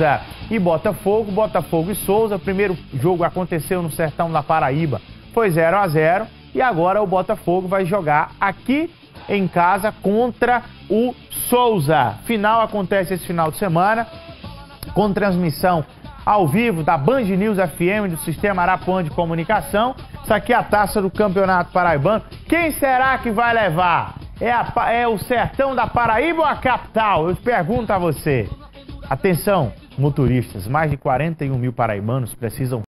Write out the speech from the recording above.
Souza e Botafogo. Botafogo e Souza. O primeiro jogo aconteceu no sertão da Paraíba. Foi 0 a 0 e agora o Botafogo vai jogar aqui em casa contra o Souza. Final acontece esse final de semana com transmissão ao vivo da Band News FM do Sistema Arapuã de Comunicação. Isso aqui é a taça do Campeonato Paraibano. Quem será que vai levar? É, a, é o sertão da Paraíba ou a capital? Eu pergunto a você. Atenção, motoristas, mais de 41 mil paraibanos precisam